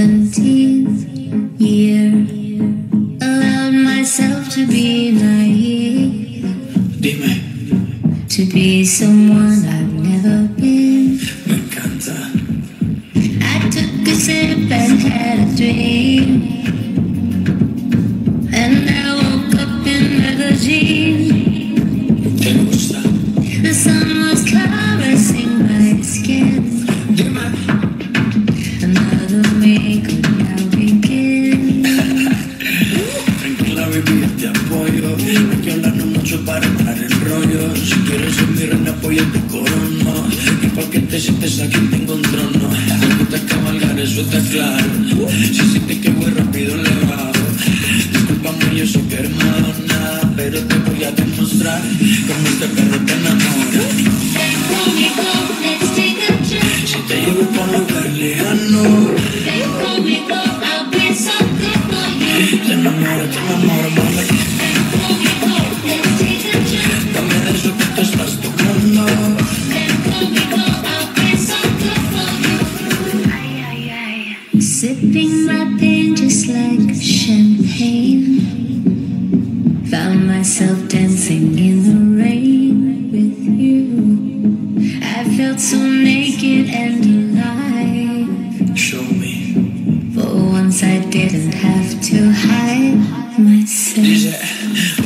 17th year. Allowed myself to be naive. Dime, To be someone I've never been. me encanta. I took a sip and had a dream. Para entrar en rollo. Si quieres ser mi reina, apoya tu corono. Y pa' que te sientes aquí tengo un trono. Me gusta cabalgar, eso está claro. Si sientes que voy rápido, le bajo. Discúlpame, yo soy que hermano, nada. Pero te voy a demostrar cómo este perro te enamora. Si te llevo pa' un lugar lejano, te enamoro, te enamoro, mami. Champagne. Found myself dancing in the rain with you. I felt so naked and alive. Show me. For once I didn't have to hide myself. Dice,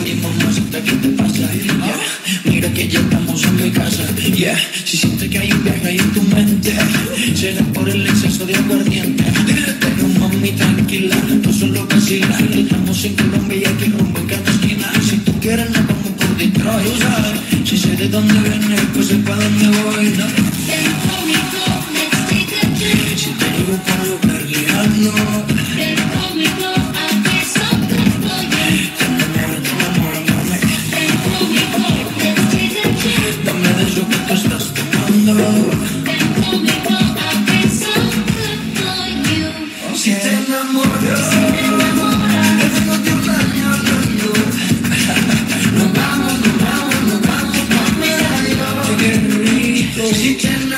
oye mamacita, ¿qué te pasa? Yeah. Mira que ya estamos en mi casa. Yeah. Si sientes que hay un viaje ahí en tu mente, será por el exceso de aguardiente. Pero mami, tranquila, tú solo vacila. Estamos en Colombia y aquí rumbo en cada esquina. Si tú quieres, nos vamos por Detroit, tú ¿sabes? Si sé de dónde vienes, pues sé pa' dónde voy, ¿no? Before we go, let's take a trip. Si te llevo por un lugar lejano, Before we go, I'll be so good for you. te enamoro, te enamoro, mami. Before we go, let's take a trip. Dame de eso que tú estás tomando.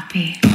Poppy.